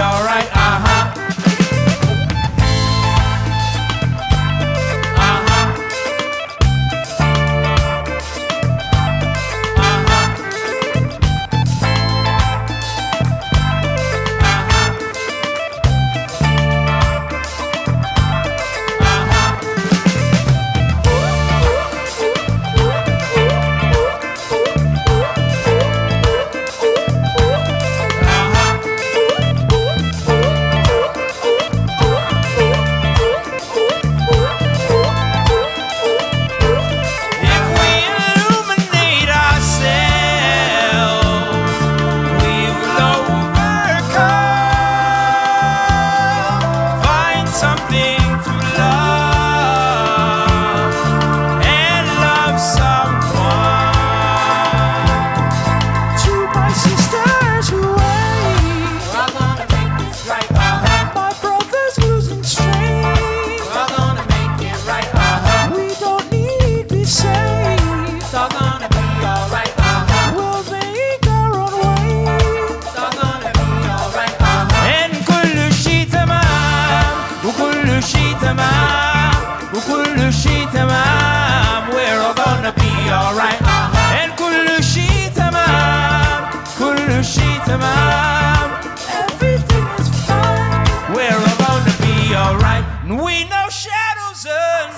alright. قال كل شيء تمام كل شيء تمام everything is fine. We're about to be alright. And we know shadows and